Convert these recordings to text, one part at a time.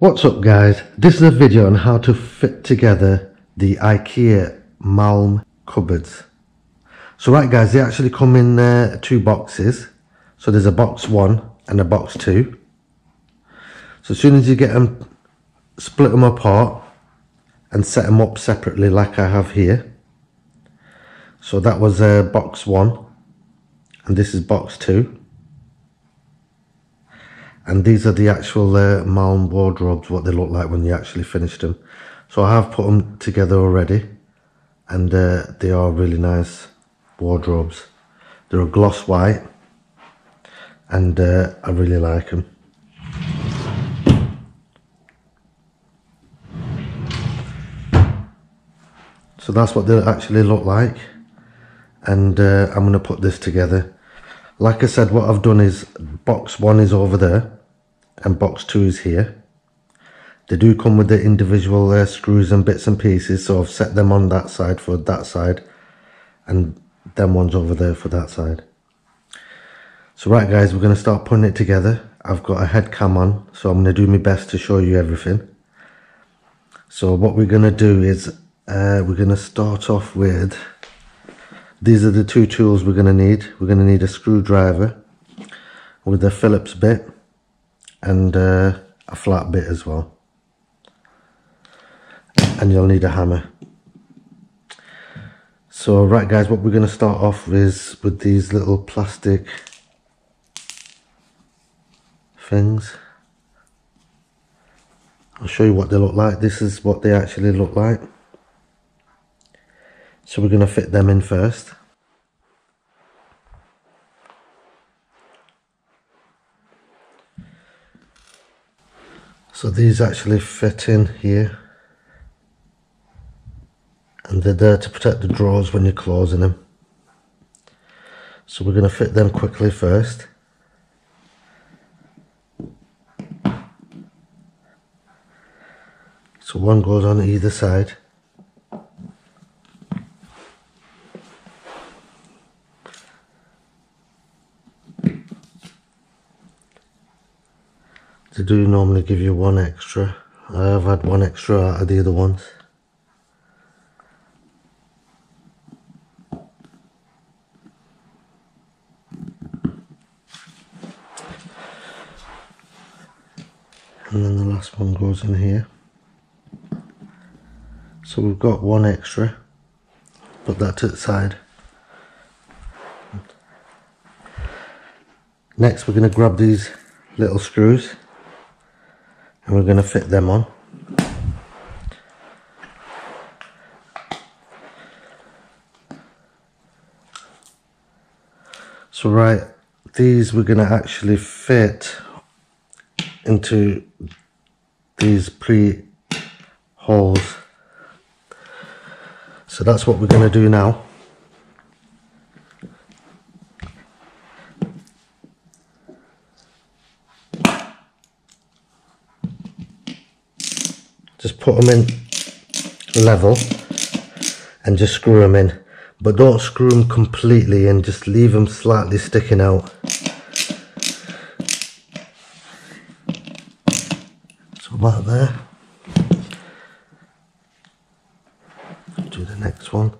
What's up guys, this is a video on how to fit together the IKEA Malm cupboards. So right guys, they actually come in uh, two boxes. So there's a box one and a box two. So as soon as you get them, split them apart and set them up separately like I have here. So that was uh, box one and this is box two and these are the actual uh, Malm wardrobes what they look like when you actually finished them. So I have put them together already and uh, they are really nice wardrobes. They're a gloss white and uh, I really like them so that's what they actually look like and uh, I'm going to put this together. Like I said what I've done is box one is over there and box two is here. They do come with the individual uh, screws and bits and pieces so I've set them on that side for that side and them ones over there for that side. So right guys we're going to start putting it together. I've got a head cam on so I'm going to do my best to show you everything. So what we're going to do is uh, we're going to start off with these are the two tools we're going to need. We're going to need a screwdriver with a Phillips bit and uh, a flat bit as well. And you'll need a hammer. So right guys, what we're going to start off with is with these little plastic things. I'll show you what they look like. This is what they actually look like. So we're going to fit them in first. So these actually fit in here. And they're there to protect the drawers when you're closing them. So we're going to fit them quickly first. So one goes on either side. Do normally give you one extra. I have had one extra out of the other ones. And then the last one goes in here. So we've got one extra. Put that to the side. Next we're going to grab these little screws and we're going to fit them on. So right, these we're going to actually fit into these pre holes. So that's what we're going to do now. just put them in level and just screw them in. But don't screw them completely and just leave them slightly sticking out. So about there do the next one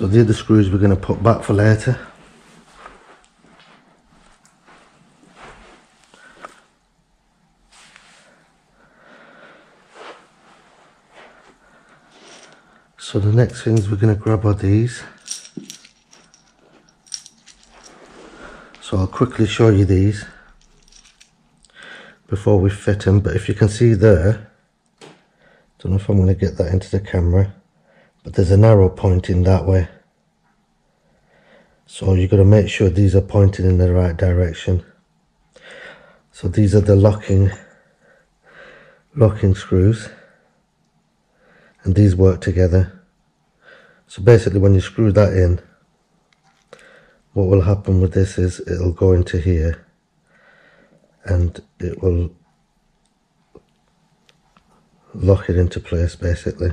So the other screws we're going to put back for later. So the next things we're going to grab are these. So I'll quickly show you these before we fit them. But if you can see there, Don't know if I'm going to get that into the camera, but there's an arrow pointing that way. So you've got to make sure these are pointing in the right direction. So these are the locking locking screws and these work together. So basically when you screw that in, what will happen with this is it'll go into here and it will lock it into place basically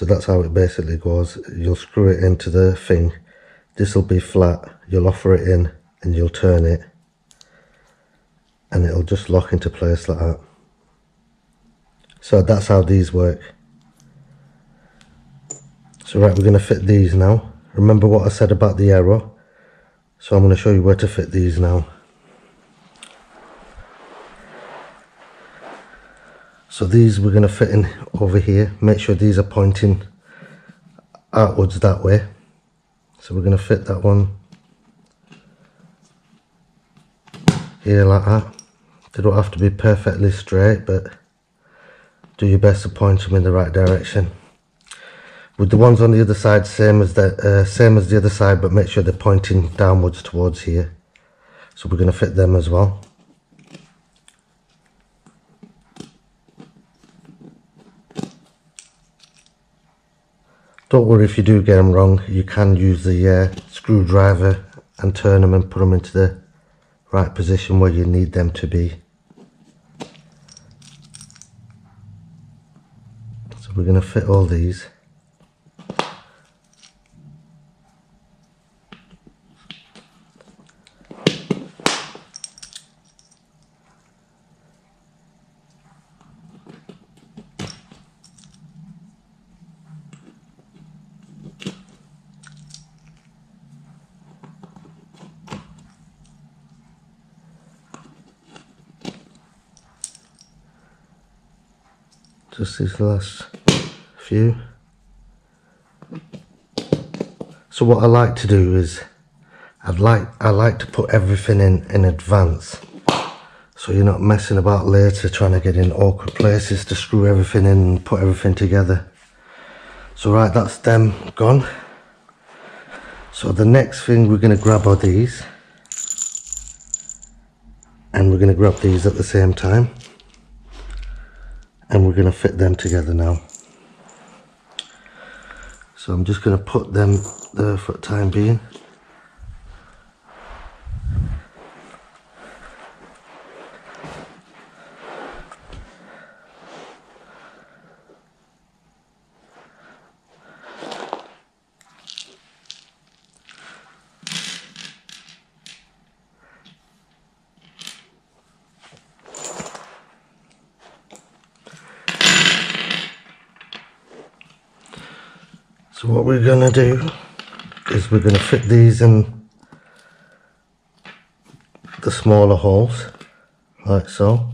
so that's how it basically goes. You'll screw it into the thing. This will be flat. You'll offer it in and you'll turn it. And it'll just lock into place like that. So that's how these work. So right we're going to fit these now. Remember what I said about the arrow? So I'm going to show you where to fit these now So these we're going to fit in over here. Make sure these are pointing outwards that way. So we're going to fit that one here like that. They don't have to be perfectly straight, but do your best to point them in the right direction. With the ones on the other side, same as the uh, same as the other side, but make sure they're pointing downwards towards here. So we're going to fit them as well. Don't worry if you do get them wrong, you can use the uh, screwdriver and turn them and put them into the right position where you need them to be. So we're going to fit all these. Just the last few. So what I like to do is I'd like I like to put everything in in advance. So you're not messing about later trying to get in awkward places to screw everything in and put everything together. So right that's them gone. So the next thing we're going to grab are these. And we're going to grab these at the same time and we're going to fit them together now. So I'm just going to put them there for the time being So what we're going to do we're going to fit these in the smaller holes like so.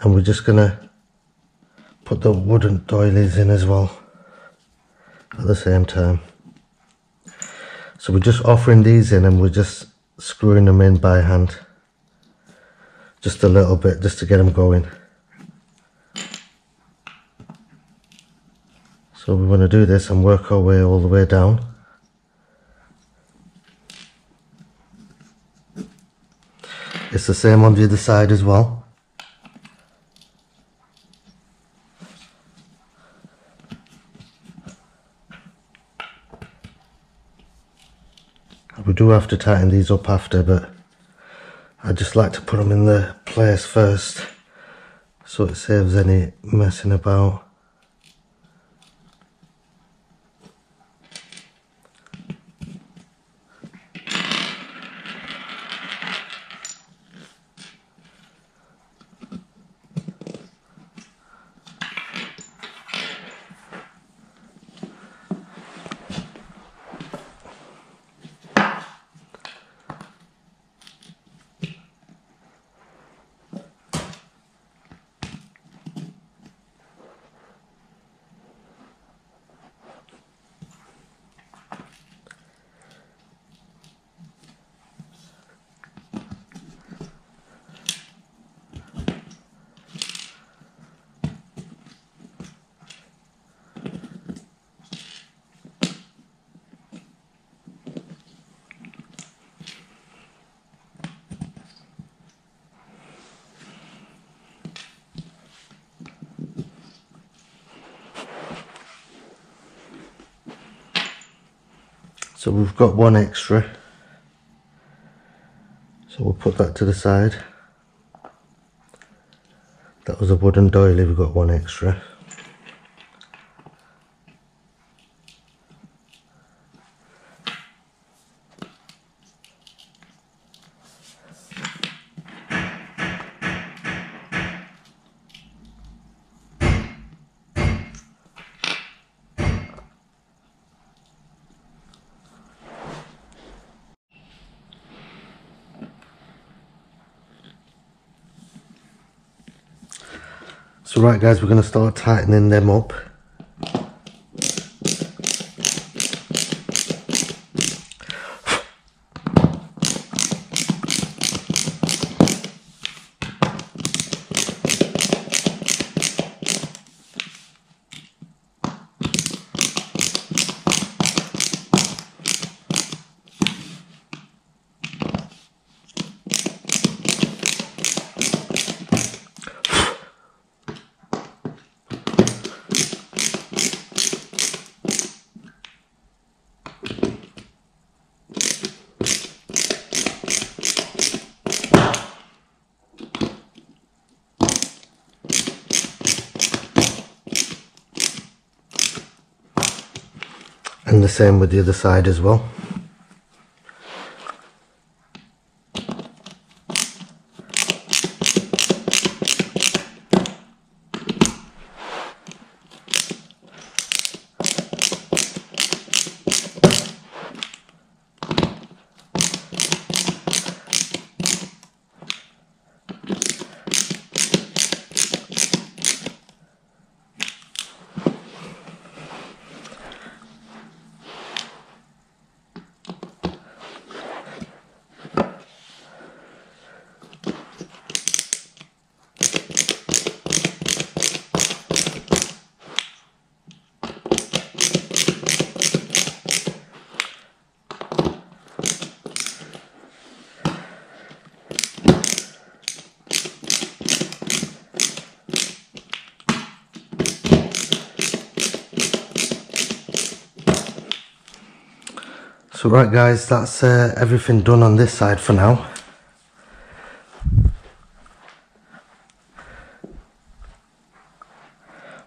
And we're just going to put the wooden doilies in as well at the same time. So we're just offering these in and we're just screwing them in by hand. Just a little bit just to get them going So we want to do this and work our way all the way down. It's the same on the other side as well. We do have to tighten these up after, but I just like to put them in the place first so it saves any messing about. We've got one extra. So we'll put that to the side. That was a wooden doily, we've got one extra. So right guys, we're going to start tightening them up. Same with the other side as well So right guys, that's uh, everything done on this side for now.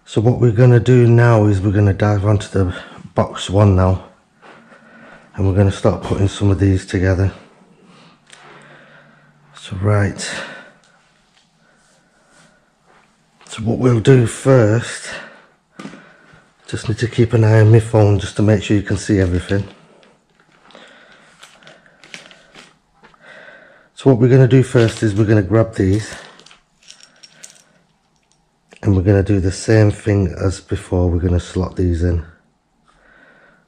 So what we're going to do now is we're going to dive onto the box one now. And we're going to start putting some of these together. So right. So what we'll do first, just need to keep an eye on my phone just to make sure you can see everything. What we're going to do first is we're going to grab these and we're going to do the same thing as before. We're going to slot these in.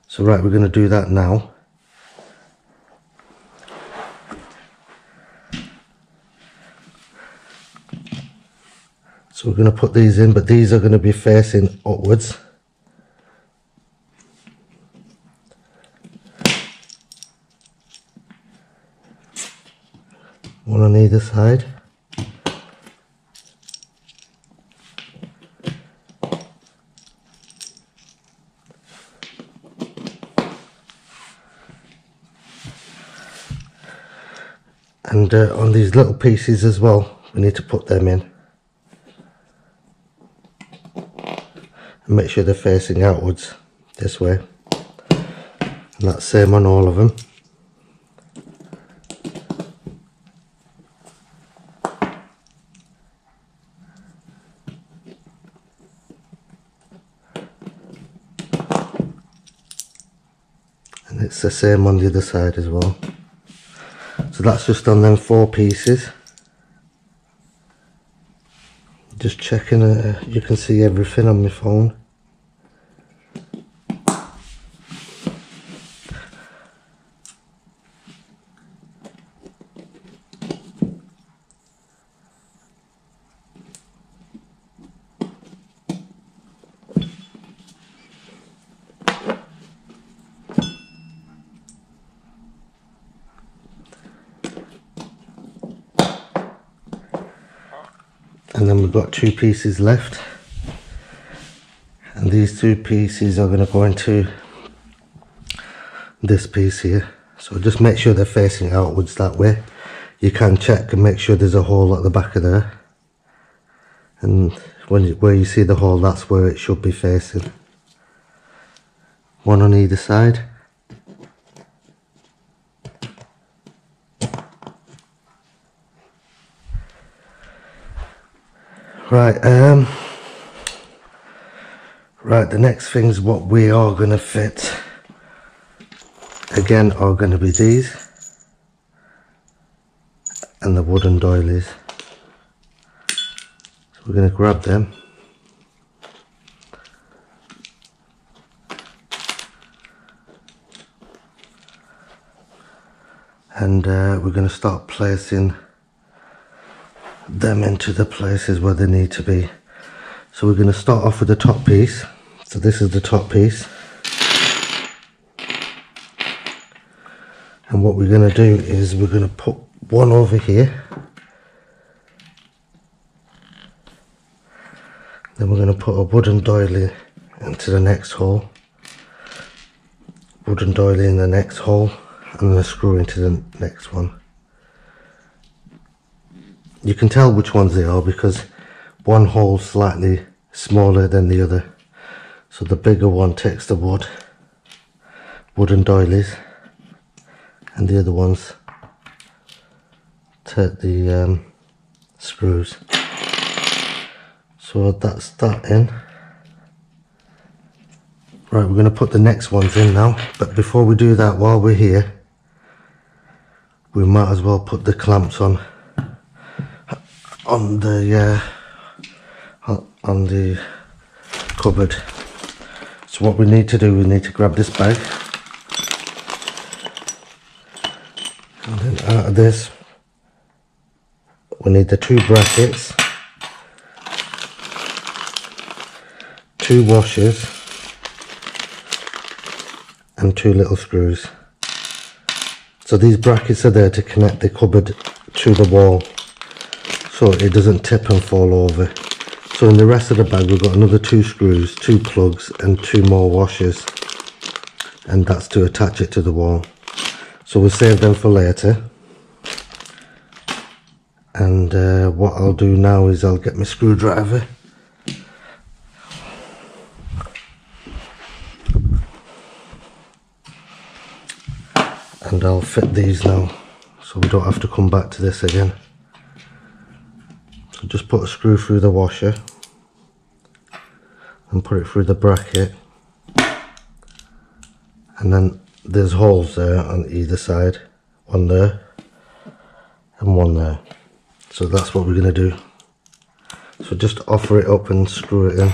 So right, we're going to do that now. So we're going to put these in, but these are going to be facing upwards. one on either side. And uh, on these little pieces as well, we need to put them in. And make sure they're facing outwards this way. And that's same on all of them. It's the same on the other side as well. So that's just on them four pieces. Just checking uh, you can see everything on my phone and then we've two pieces left. And these two pieces are going to go into this piece here. So just make sure they're facing outwards that way. You can check and make sure there's a hole at the back of there. And when you, where you see the hole that's where it should be facing. One on either side right um right the next things what we are going to fit again are going to be these and the wooden doilies. So we're going to grab them. And uh, we're going to start placing them into the places where they need to be. So we're going to start off with the top piece. So this is the top piece. And what we're going to do is we're going to put one over here. Then we're going to put a wooden doily into the next hole. Wooden doily in the next hole and then a screw into the next one you can tell which ones they are because one hole slightly smaller than the other. So the bigger one takes the wood wooden doilies and the other ones take the um, screws. So that's that in. Right we're going to put the next ones in now but before we do that while we're here we might as well put the clamps on on the uh, on the cupboard. So what we need to do we need to grab this bag. And then out of this we need the two brackets two washers and two little screws. So these brackets are there to connect the cupboard to the wall so it doesn't tip and fall over so in the rest of the bag we've got another two screws two plugs and two more washers and that's to attach it to the wall so we'll save them for later. And uh, what I'll do now is I'll get my screwdriver. And I'll fit these now so we don't have to come back to this again. Just put a screw through the washer and put it through the bracket. And then there's holes there on either side. One there and one there. So that's what we're going to do. So just offer it up and screw it in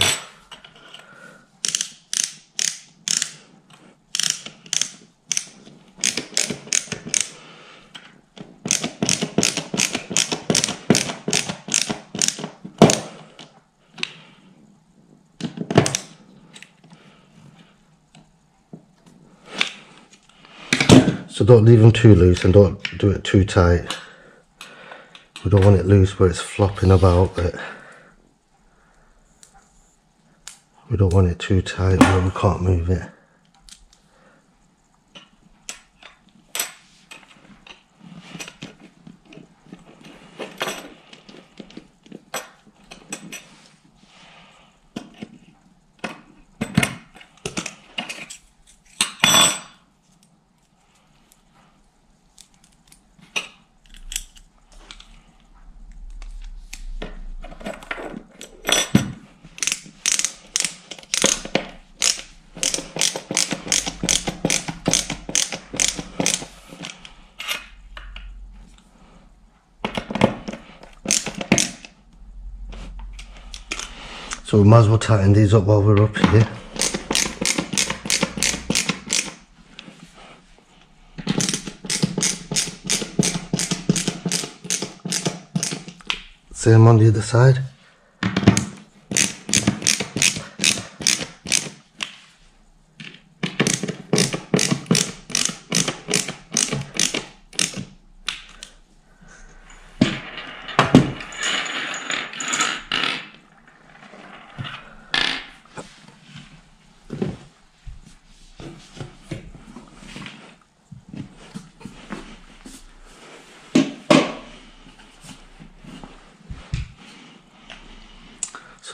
don't leave them too loose and don't do it too tight. We don't want it loose where it's flopping about but we don't want it too tight where we can't move it. As well tighten these up while we're up here. Same on the other side.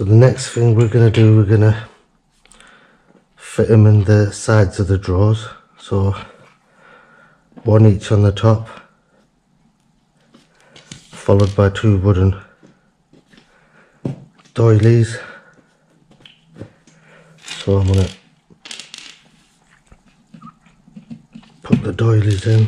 So the next thing we're going to do, we're going to fit them in the sides of the drawers. So one each on the top, followed by two wooden doilies. So I'm going to put the doilies in.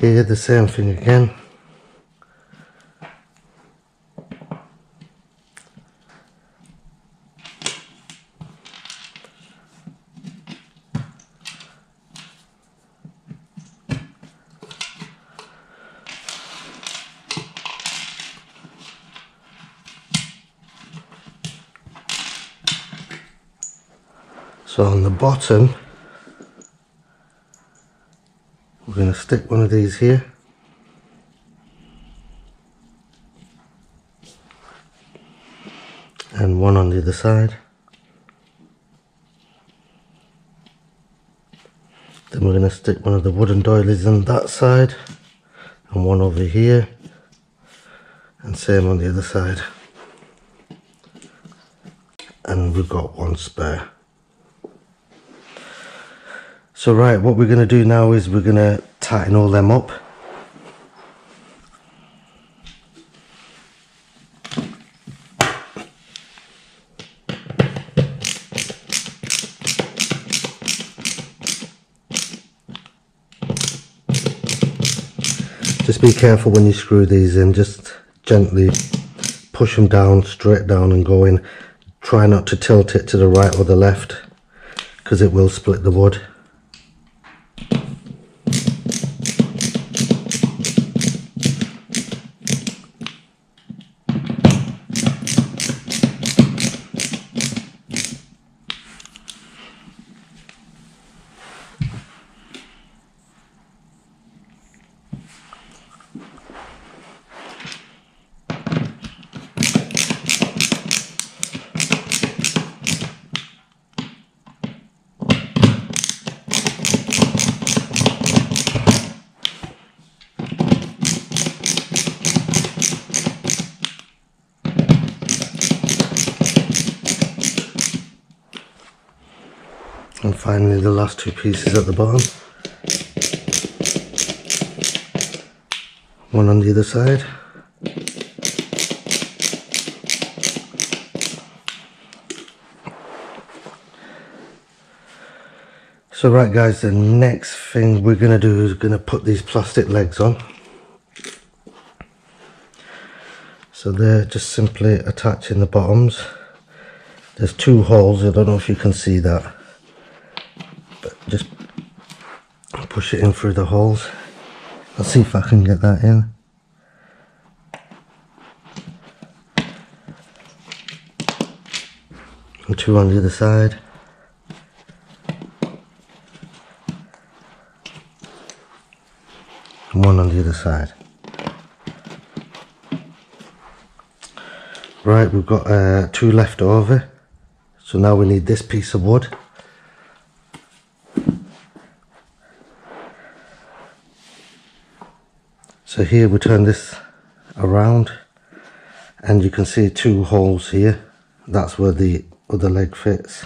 Here the same thing again. So on the bottom we're going to stick one of these here. And one on the other side. Then we're going to stick one of the wooden doilies on that side and one over here and same on the other side. And we've got one spare. So right, what we're going to do now is we're going to tighten all them up. Just be careful when you screw these in, just gently push them down, straight down and go in. Try not to tilt it to the right or the left because it will split the wood. And finally the last two pieces at the bottom. One on the other side. So right guys, the next thing we're going to do is going to put these plastic legs on. So they're just simply attaching the bottoms. There's two holes, I don't know if you can see that just push it in through the holes. I'll see if I can get that in. And two on the other side. And one on the other side. Right, we've got uh, two left over. So now we need this piece of wood. So here we turn this around and you can see two holes here. That's where the other leg fits.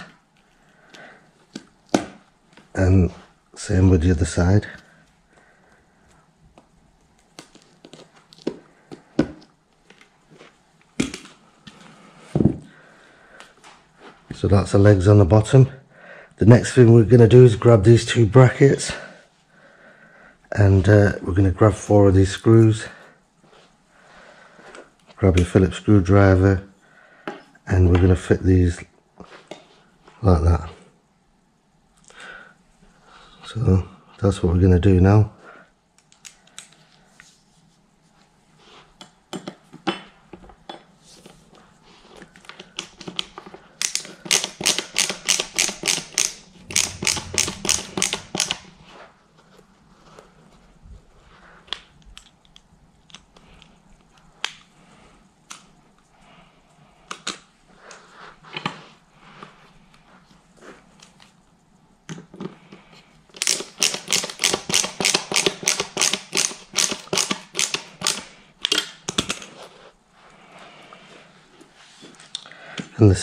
And same with the other side. So that's the legs on the bottom. the next thing we're going to do is grab these two brackets and uh, we're going to grab four of these screws. Grab your Phillips screwdriver. And we're going to fit these like that. So that's what we're going to do now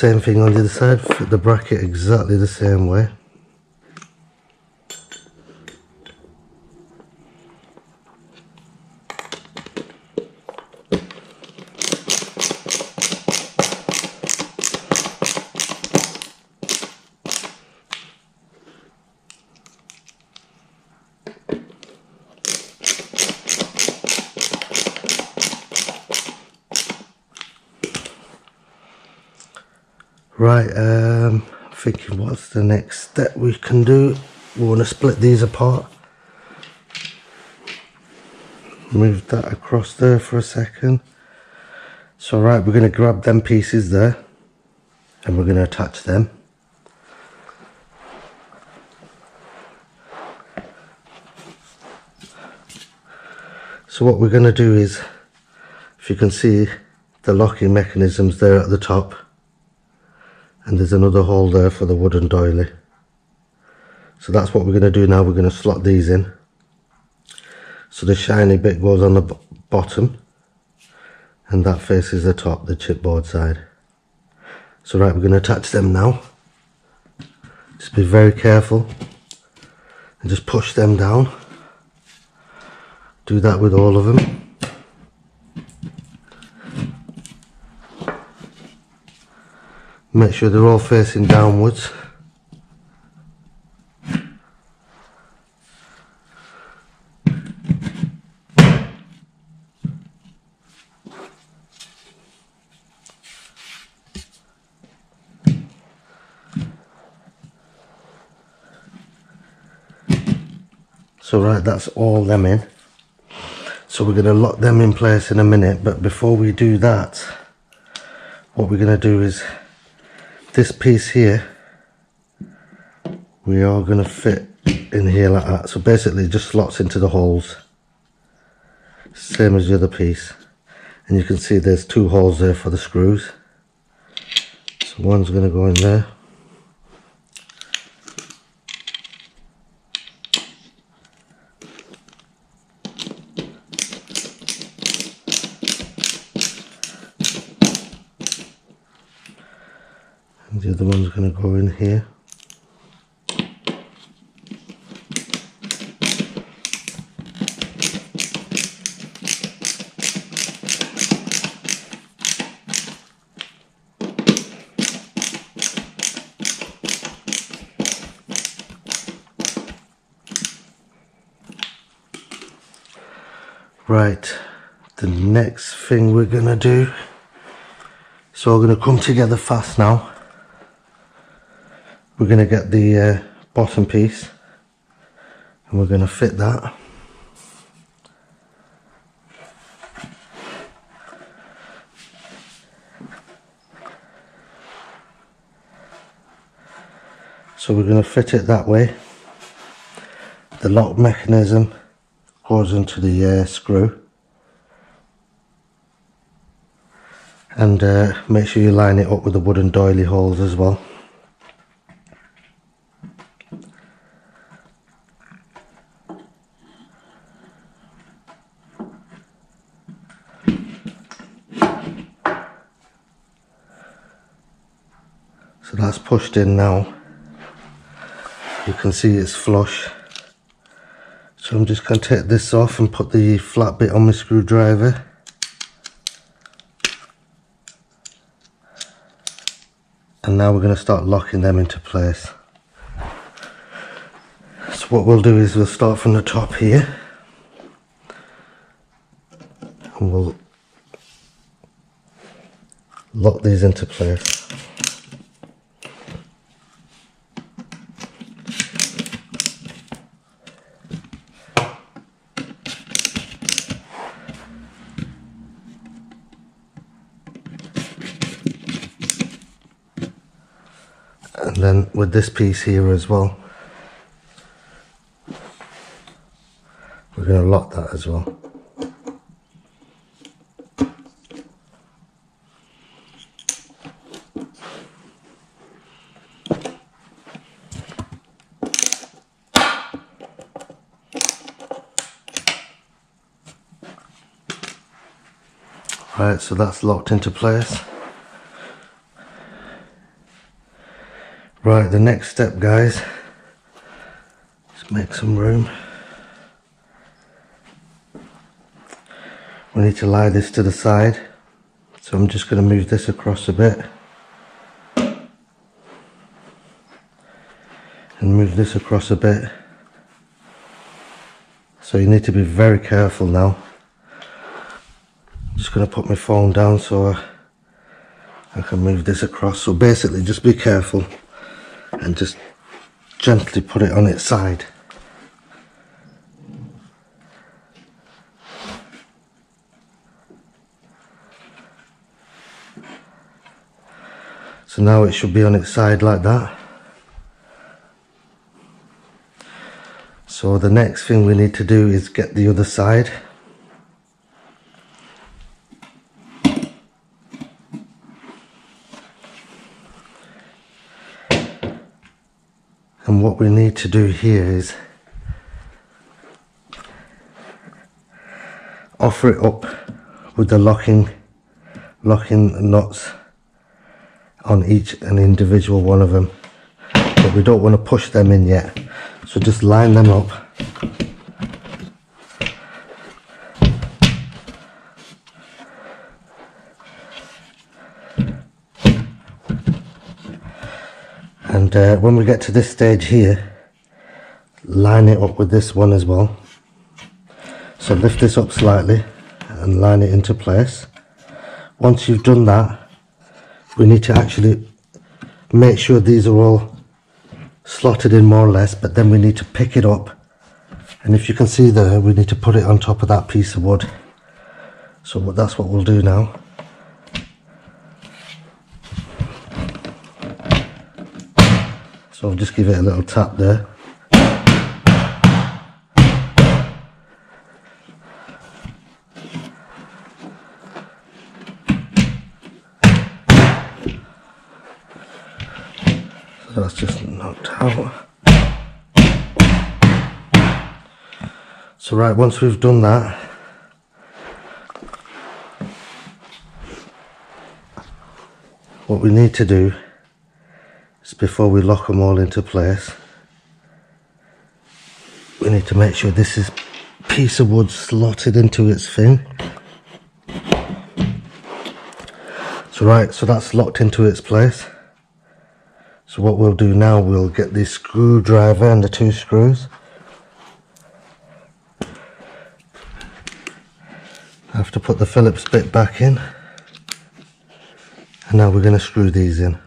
same thing on the other side fit the bracket exactly the same way Right, um, thinking what's the next step we can do. We want to split these apart. Move that across there for a second. So right, we're going to grab them pieces there and we're going to attach them. So what we're going to do is, if you can see the locking mechanisms there at the top, and there's another hole there for the wooden doily. So that's what we're going to do now. We're going to slot these in. So the shiny bit goes on the bottom. And that faces the top the chipboard side. So right we're going to attach them now. Just be very careful. And just push them down. Do that with all of them Make sure they're all facing downwards. So right, that's all them in. So we're going to lock them in place in a minute, but before we do that, what we're going to do is this piece here we are going to fit in here like that. So basically it just slots into the holes same as the other piece. And you can see there's two holes there for the screws. So one's going to go in there the other one's going to go in here Right, the next thing we're gonna do, so we're gonna come together fast now. We're to get the uh, bottom piece and we're to fit that. So we're to fit it that way. The lock mechanism goes into the uh, screw and uh, make sure you line it up with the wooden doily holes as well So that's pushed in now. You can see it's flush. So I'm just going to take this off and put the flat bit on my screwdriver. And now we're going to start locking them into place. So what we'll do is we'll start from the top here and we'll lock these into place. and this piece here as well we're going to lock that as well Right, so that's locked into place. Right, the next step guys, let's make some room. We need to lie this to the side. So I'm just going to move this across a bit. And move this across a bit. So you need to be very careful now just going to put my phone down so I, I can move this across so basically just be careful and just gently put it on its side. So now it should be on its side like that. So the next thing we need to do is get the other side and what we need to do here is offer it up with the locking locking knots on each and individual one of them. But we don't want to push them in yet. So just line them up and uh, when we get to this stage here line it up with this one as well. So lift this up slightly and line it into place. Once you've done that we need to actually make sure these are all slotted in more or less but then we need to pick it up. And if you can see there we need to put it on top of that piece of wood. So that's what we'll do now So I'll just give it a little tap there. So that's just knocked out. So right, once we've done that, what we need to do before we lock them all into place. We need to make sure this is piece of wood slotted into its thing so right so that's locked into its place. So what we'll do now we'll get the screwdriver and the two screws. I have to put the Phillips bit back in. And now we're going to screw these in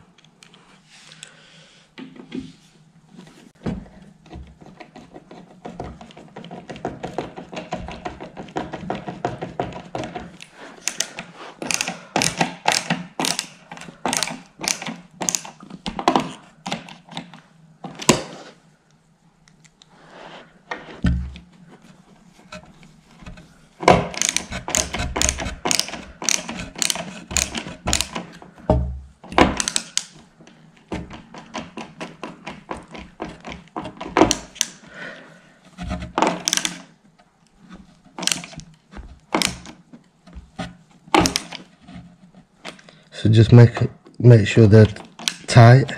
just make make sure they're tight.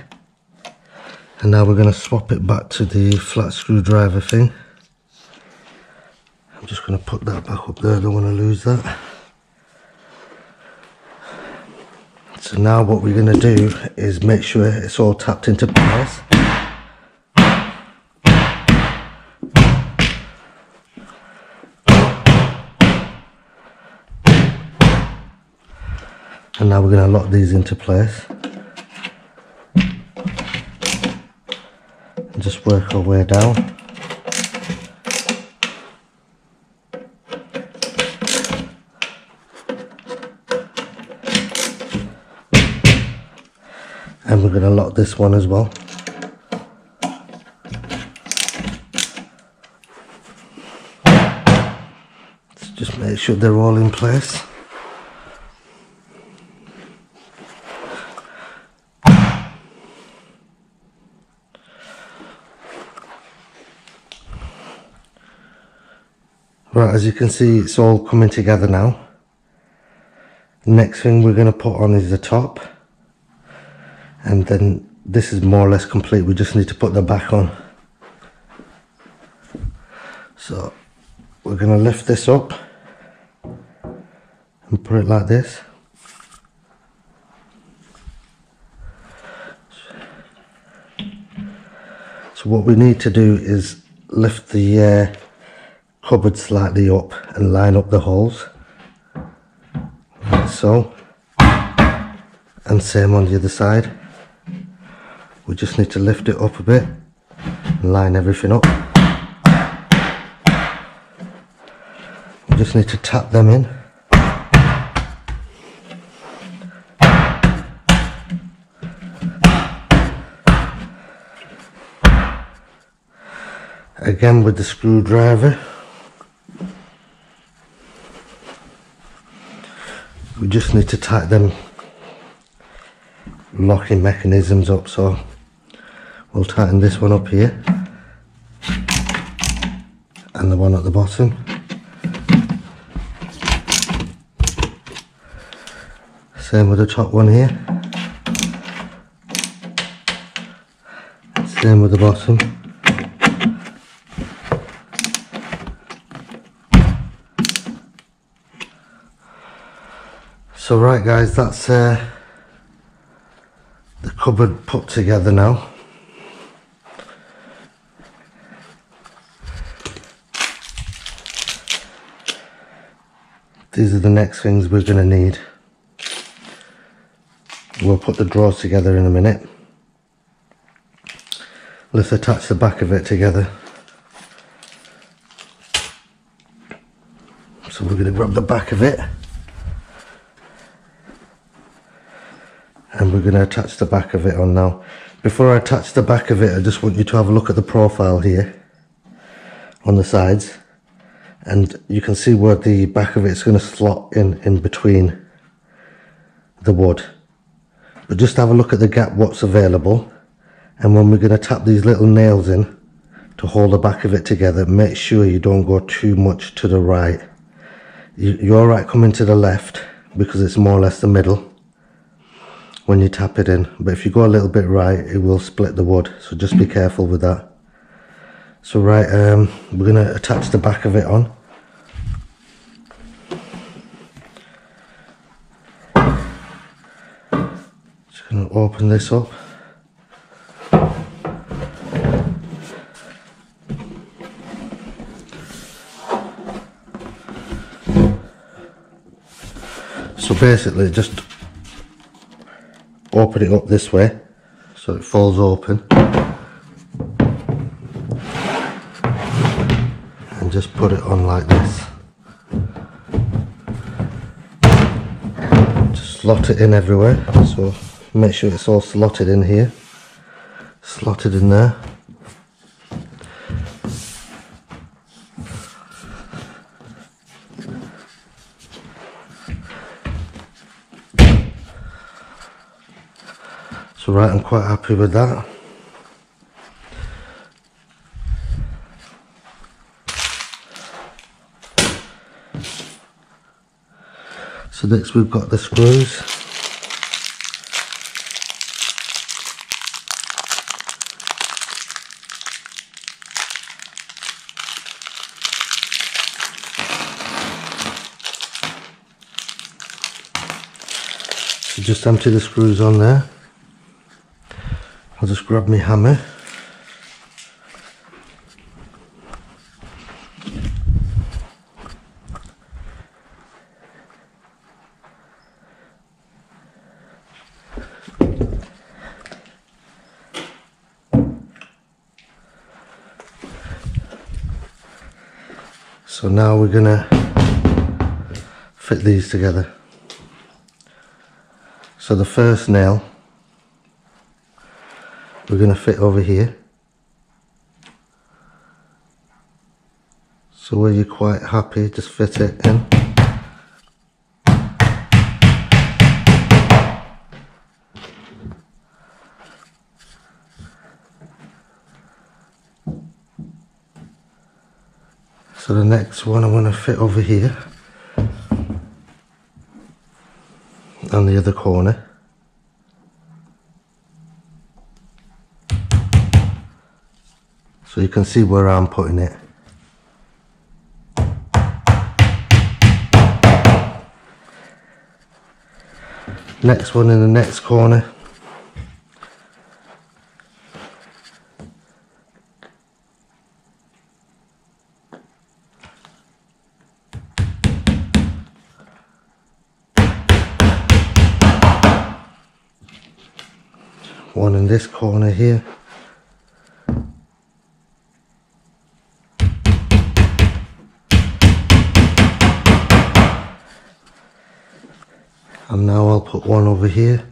And now we're going to swap it back to the flat screwdriver thing. I'm just going to put that back up there I don't want to lose that. So now what we're going to do is make sure it's all tapped into place now we're going to lock these into place. And just work our way down. And we're going to lock this one as well. just make sure they're all in place. Right, as you can see, it's all coming together now. Next thing we're going to put on is the top. And then this is more or less complete. We just need to put the back on. So we're going to lift this up and put it like this. So what we need to do is lift the uh, cupboard slightly up and line up the holes. Like so. And same on the other side. We just need to lift it up a bit and line everything up. We just need to tap them in. Again with the screwdriver we just need to tighten them locking mechanisms up so we'll tighten this one up here and the one at the bottom. Same with the top one here. Same with the bottom So right guys, that's uh, the cupboard put together now. These are the next things we're going to need. We'll put the drawers together in a minute. Let's attach the back of it together. So we're going to grab the back of it. We're going to attach the back of it on now. Before I attach the back of it, I just want you to have a look at the profile here on the sides. And you can see where the back of it's going to slot in in between the wood. But just have a look at the gap what's available. And when we're going to tap these little nails in to hold the back of it together make sure you don't go too much to the right. You're alright coming to the left because it's more or less the middle when you tap it in but if you go a little bit right it will split the wood so just be careful with that. So right um, we're going to attach the back of it on. Just going to open this up. So basically just open it up this way so it falls open. And just put it on like this. Just slot it in everywhere so make sure it's all slotted in here. Slotted in there So right, I'm quite happy with that. So next we've got the screws. Just empty the screws on there. I'll just grab my hammer. So now we're gonna fit these together. So the first nail we're gonna fit over here. So where you're quite happy, just fit it in. So the next one I want to fit over here on the other corner. You can see where I'm putting it. Next one in the next corner. one in this corner here and now I'll put one over here.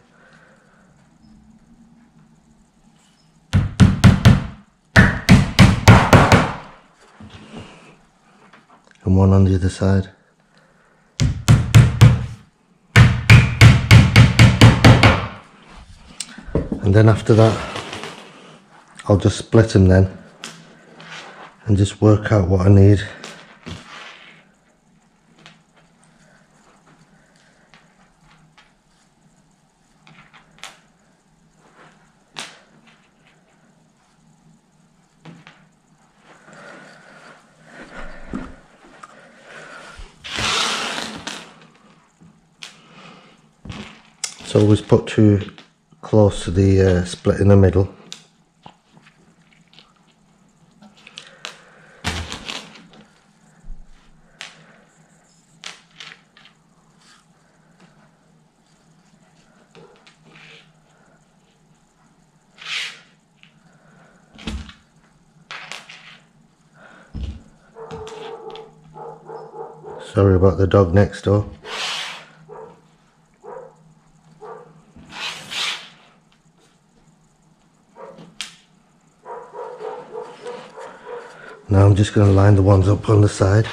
And one on the other side. And then after that I'll just split them then and just work out what I need Always put too close to the uh, split in the middle. Sorry about the dog next door. Now I'm just going to line the ones up on the side.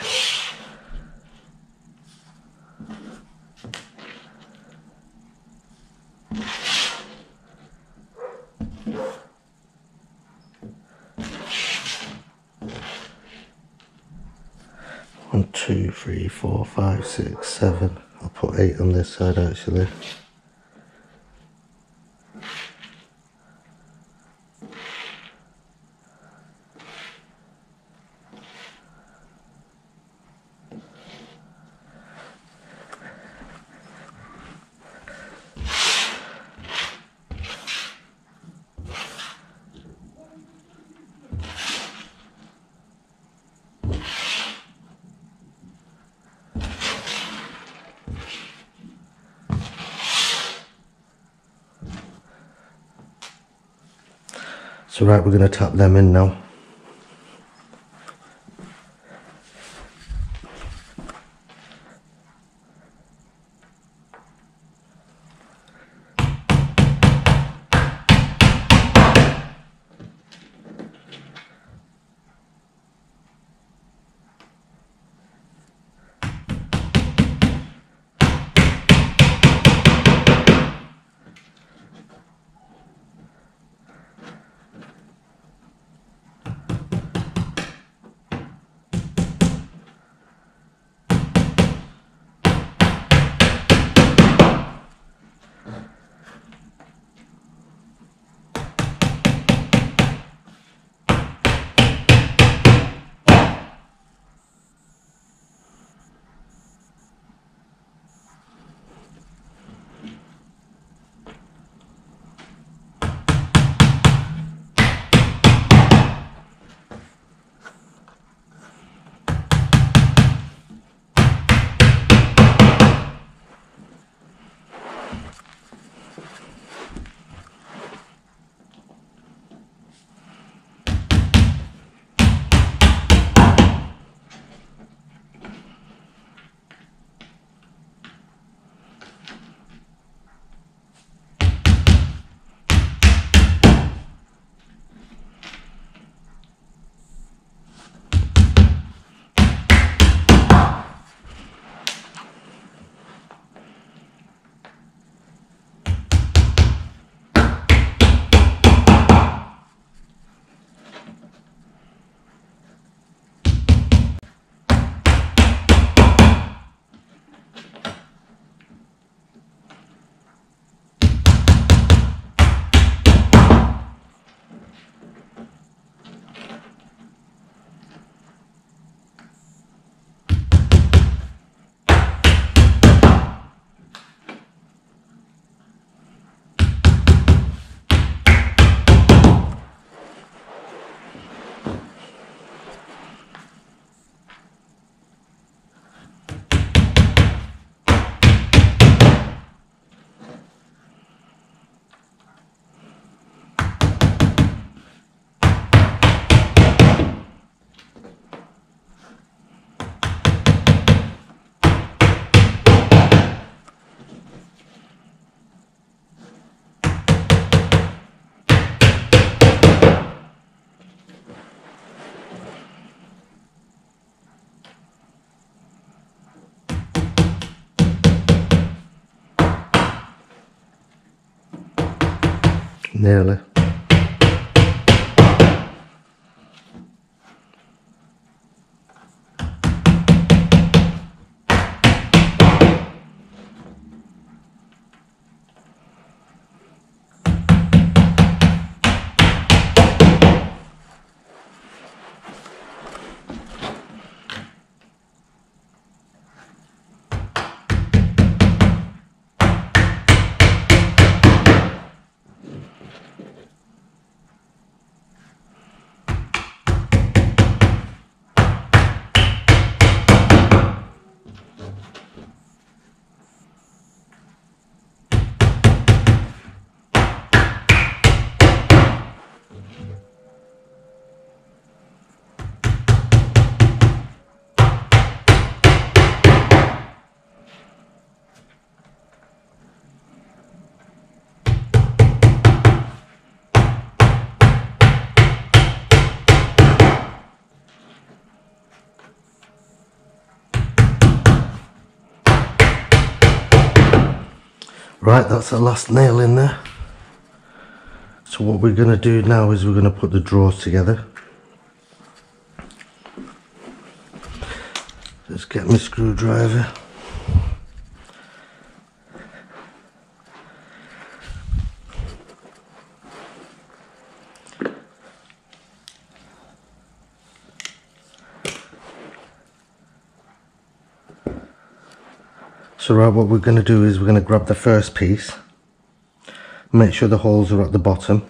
One, two, three, four, five, six, seven. I'll put eight on this side actually. So right, we're going to tap them in now. nela. Right, that's the last nail in there. So what we're going to do now is we're going to put the drawers together. Let's get my screwdriver. So right, what we're going to do is we're going to grab the first piece, make sure the holes are at the bottom,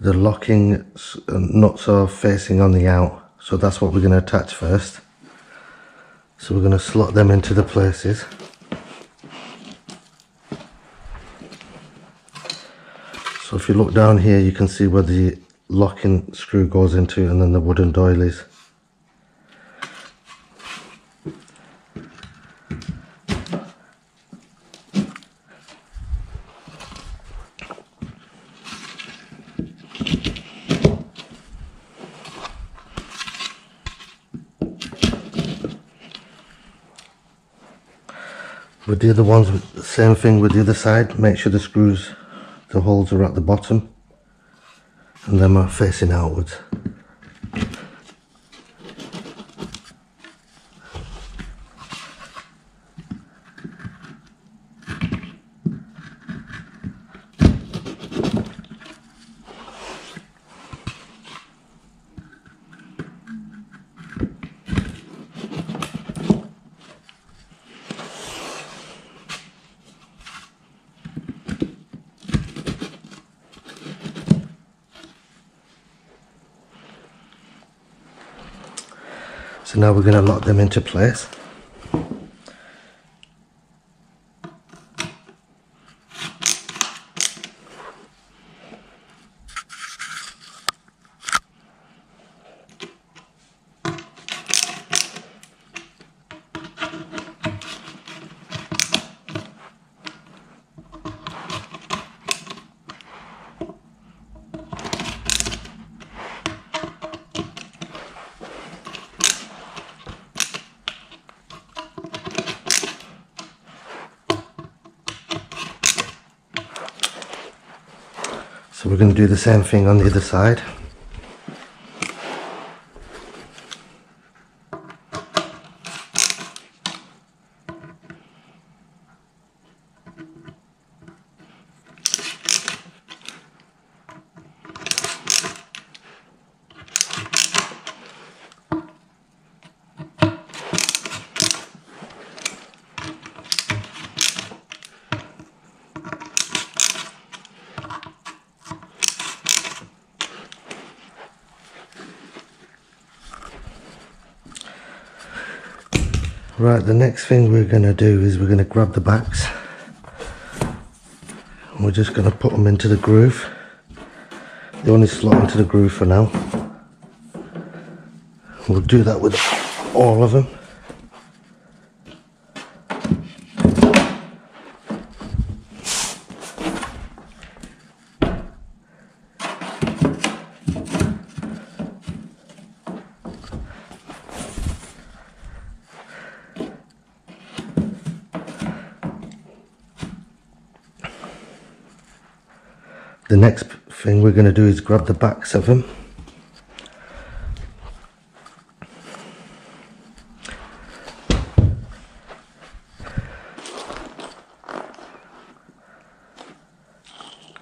the locking uh, nuts are facing on the out, so that's what we're going to attach first. So we're going to slot them into the places. So if you look down here you can see where the locking screw goes into and then the wooden doilies. With the other ones same thing with the other side. Make sure the screws the holes are at the bottom. And them are facing outwards now we're going to lock them into place. Do the same thing on the other side. Right, the next thing we're going to do is we're going to grab the backs. And we're just going to put them into the groove. They only slot into the groove for now. We'll do that with all of them. Thing we're going to do is grab the backs of them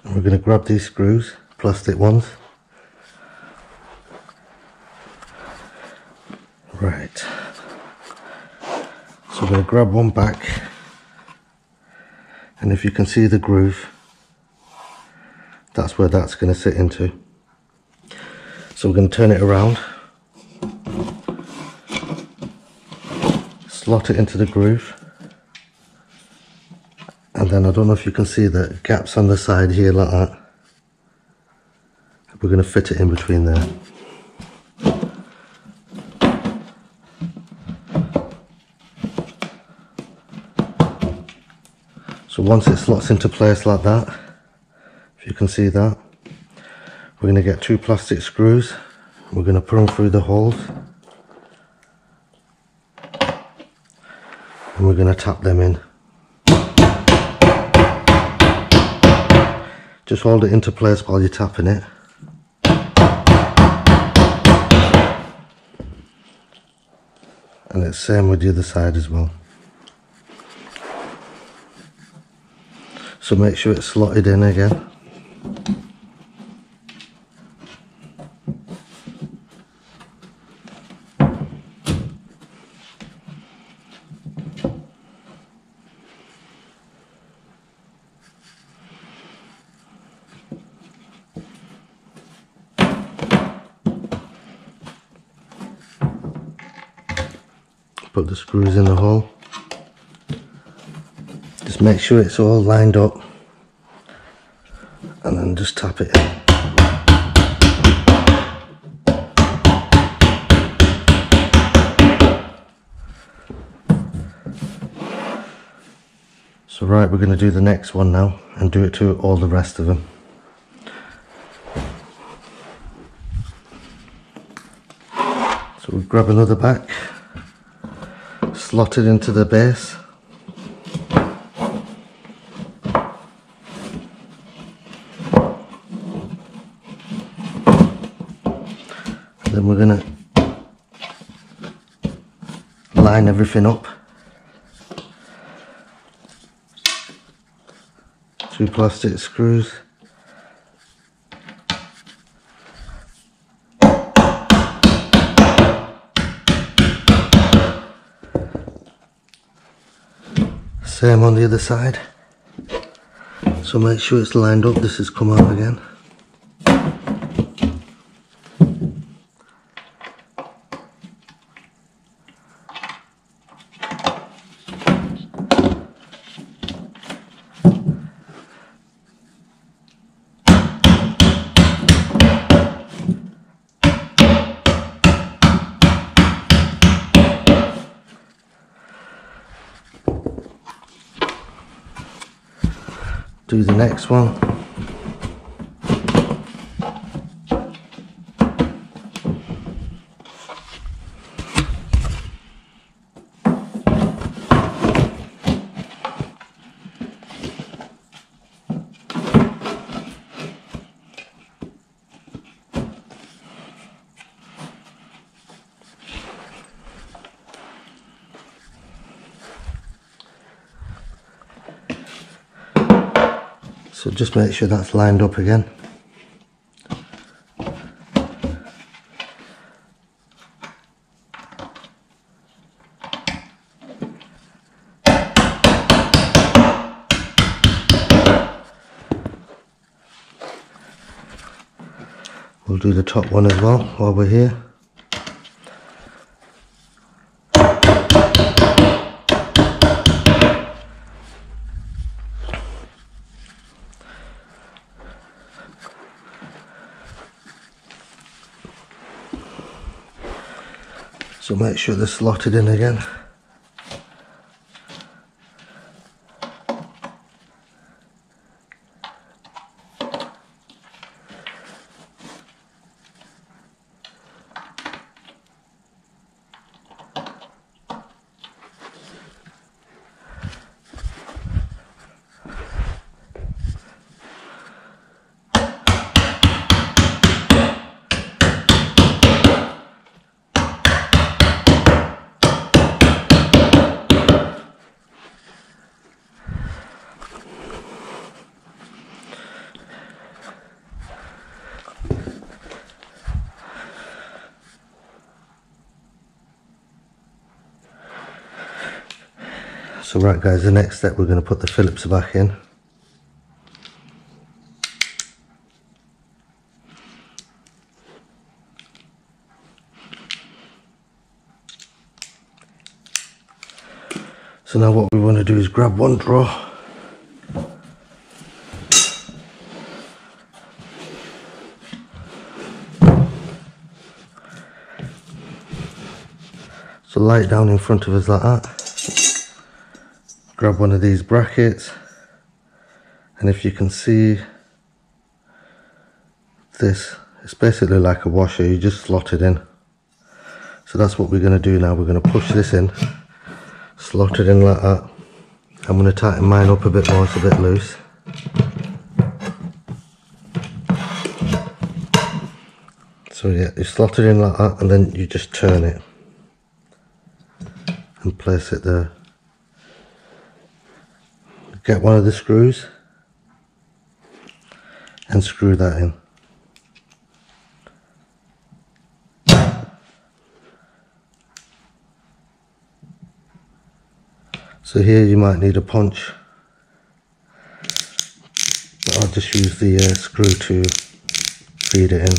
and we're going to grab these screws plastic ones. Right. So we're going to grab one back. And if you can see the groove that's where that's going to sit into. So we're going to turn it around. Slot it into the groove. And then I don't know if you can see the gaps on the side here like that. We're going to fit it in between there. So once it slots into place like that you can see that we're going to get two plastic screws we're going to put them through the holes and we're going to tap them in Just hold it into place while you're tapping it. And it's same with the other side as well. So make sure it's slotted in again. Put the screws in the hole. Just make sure it's all lined up. And then just tap it. In So right, we're going to do the next one now and do it to all the rest of them. So we grab another back slotted into the base. then we're going to line everything up. Two plastic screws. Same on the other side. So make sure it's lined up. This has come out again. do the next one So just make sure that's lined up again. We'll do the top one as well while we're here. So make sure they're slotted in again. Right guys, the next step we're going to put the Phillips back in. So now what we want to do is grab one draw So it down in front of us like that. Grab one of these brackets and if you can see this, it's basically like a washer, you just slot it in. So that's what we're going to do now, we're going to push this in slot it in like that. I'm going to tighten mine up a bit more, it's a bit loose. So yeah, you slot it in like that and then you just turn it and place it there get one of the screws and screw that in So here you might need a punch. But I'll just use the uh, screw to feed it in.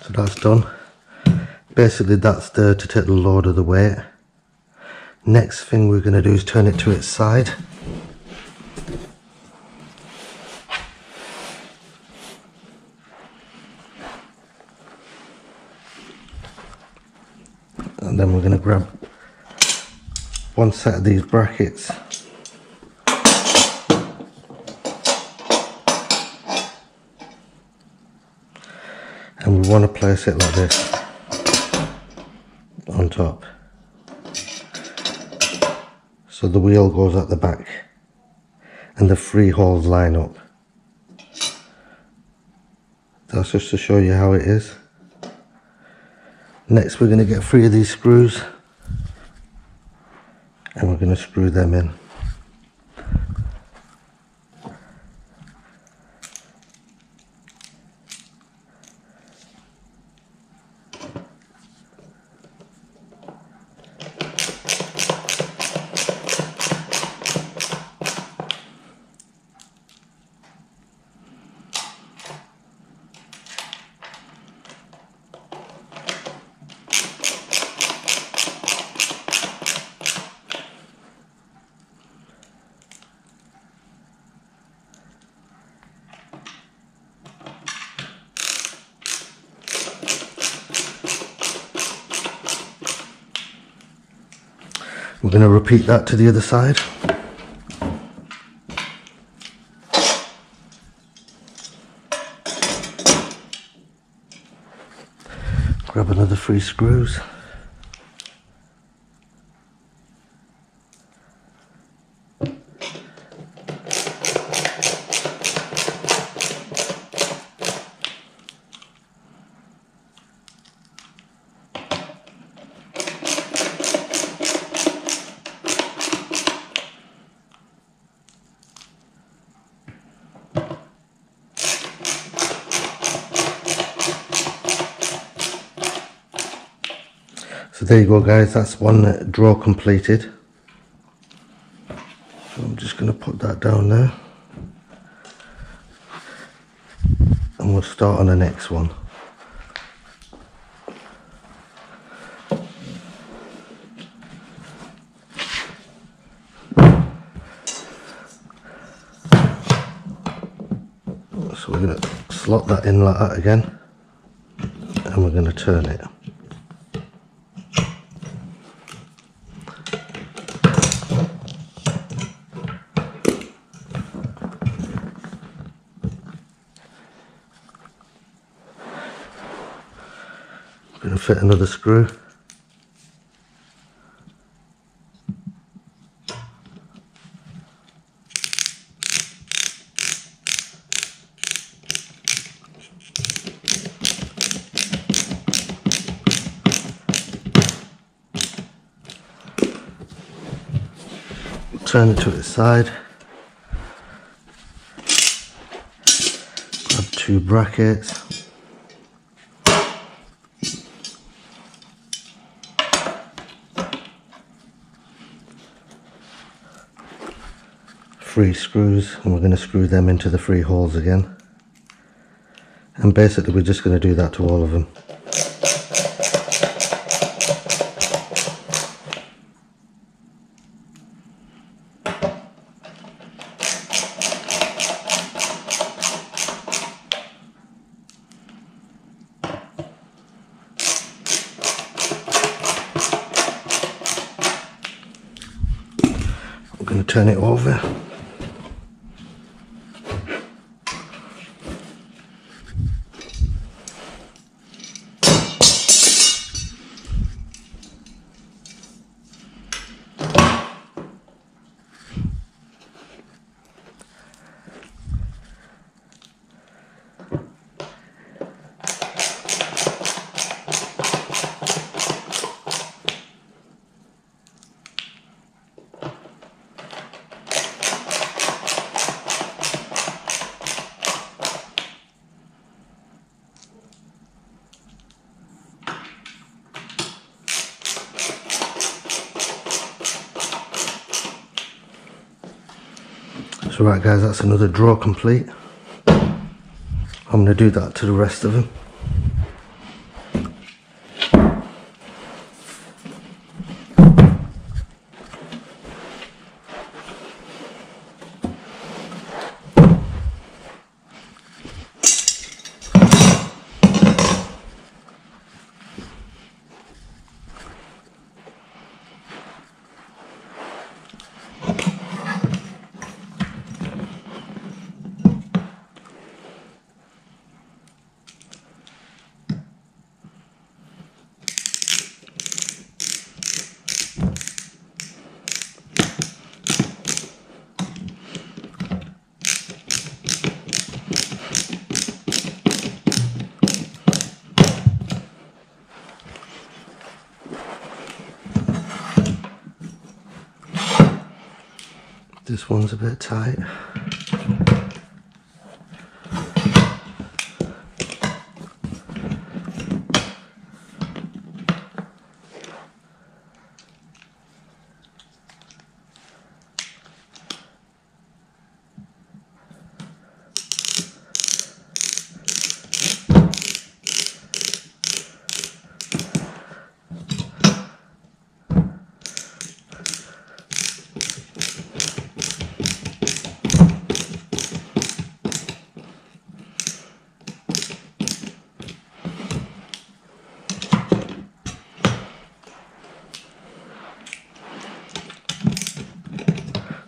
So that's done. Basically that's there to take the load of the weight. Next thing we're going to do is turn it to its side. and then we're going to grab one set of these brackets and we want to place it like this on top. So the wheel goes at the back and the three holes line up. That's just to show you how it is. Next we're going to get three of these screws and we're going to screw them in. We're going to repeat that to the other side. Grab another three screws. So there you go guys, that's one uh, draw completed. So I'm just going to put that down there. And we'll start on the next one. So we're going to slot that in like that again and we're going to turn it. Fit another screw. Turn it to its side. Grab two brackets. Three screws and we're going to screw them into the three holes again. And basically we're just going to do that to all of them. I'm going to turn it over So right guys, that's another draw complete. I'm going to do that to the rest of them. This one's a bit tight.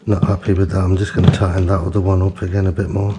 Not happy with that, I'm just going to tighten that other one up again a bit more.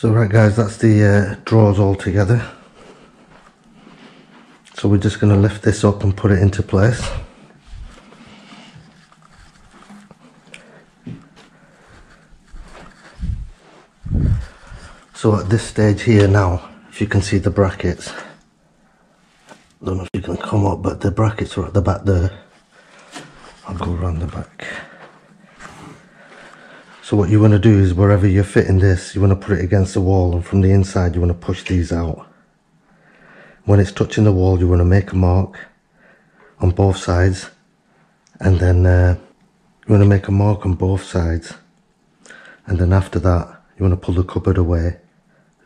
So right guys, that's the uh, drawers all together. So we're just going to lift this up and put it into place. So at this stage here now, if you can see the brackets, don't know if you can come up, but the brackets are at the back there. I'll go around the back. So what you want to do is wherever you're fitting this, you want to put it against the wall and from the inside you want to push these out. When it's touching the wall you want to make a mark on both sides and then uh, you want to make a mark on both sides and then after that you want to pull the cupboard away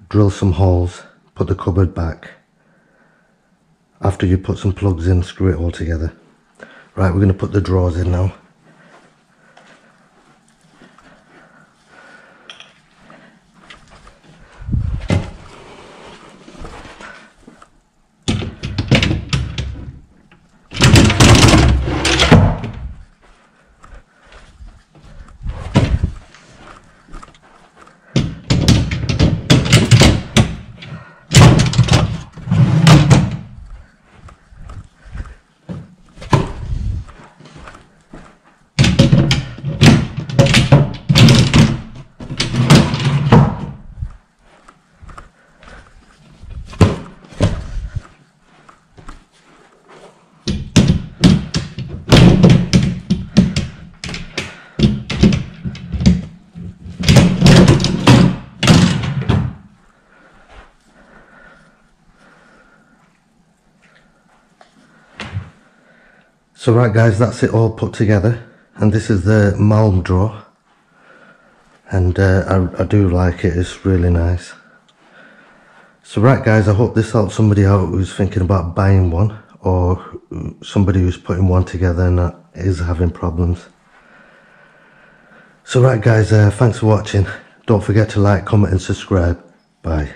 drill some holes, put the cupboard back. After you put some plugs in, screw it all together. Right, we're going to put the drawers in now. So right guys, that's it all put together. And this is the Malm drawer. And uh, I, I do like it, it's really nice. So right guys, I hope this helps somebody out who's thinking about buying one. Or somebody who's putting one together and is having problems. So right guys, uh, thanks for watching. Don't forget to like, comment and subscribe. Bye.